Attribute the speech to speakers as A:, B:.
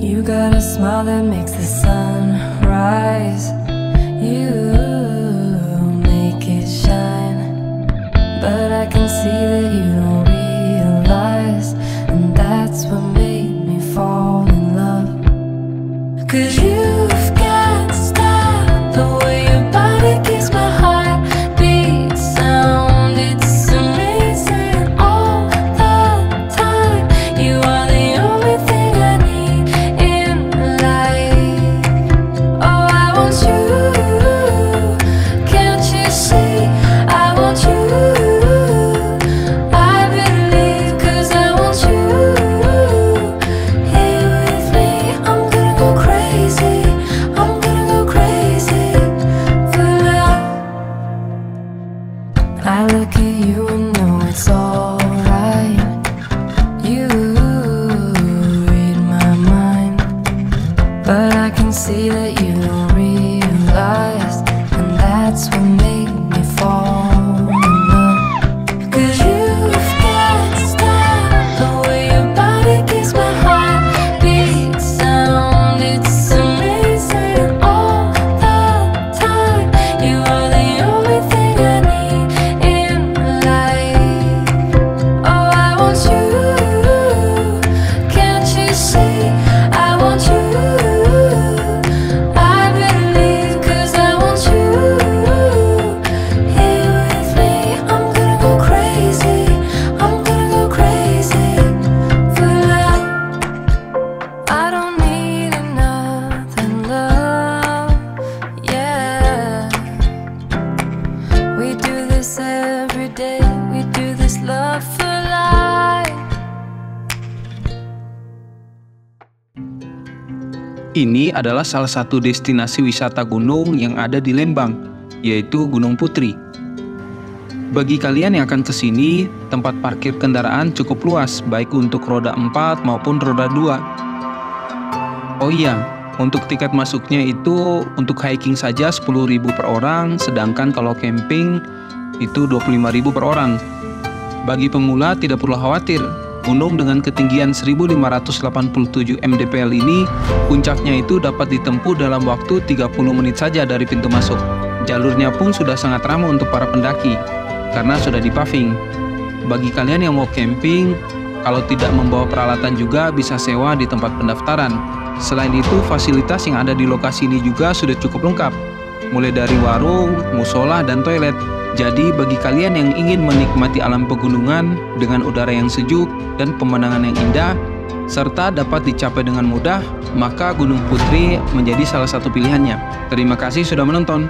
A: You got a smile that makes the sun rise. You make it shine. But I can see that you don't realize. And that's what made me fall in love. Cause you've I can see that you don't realize, and that's what made me fall
B: Ini adalah salah satu destinasi wisata gunung yang ada di Lembang, yaitu Gunung Putri. Bagi kalian yang akan ke sini, tempat parkir kendaraan cukup luas, baik untuk roda 4 maupun roda 2. Oh iya, untuk tiket masuknya itu untuk hiking saja 10.000 per orang, sedangkan kalau camping itu 25.000 per orang. Bagi pemula tidak perlu khawatir, gunung dengan ketinggian 1587 mdpl ini puncaknya itu dapat ditempuh dalam waktu 30 menit saja dari pintu masuk. Jalurnya pun sudah sangat ramah untuk para pendaki karena sudah dipaving. Bagi kalian yang mau camping, kalau tidak membawa peralatan juga bisa sewa di tempat pendaftaran. Selain itu, fasilitas yang ada di lokasi ini juga sudah cukup lengkap, mulai dari warung, musola, dan toilet. Jadi bagi kalian yang ingin menikmati alam pegunungan dengan udara yang sejuk dan pemandangan yang indah, serta dapat dicapai dengan mudah, maka Gunung Putri menjadi salah satu pilihannya. Terima kasih sudah menonton.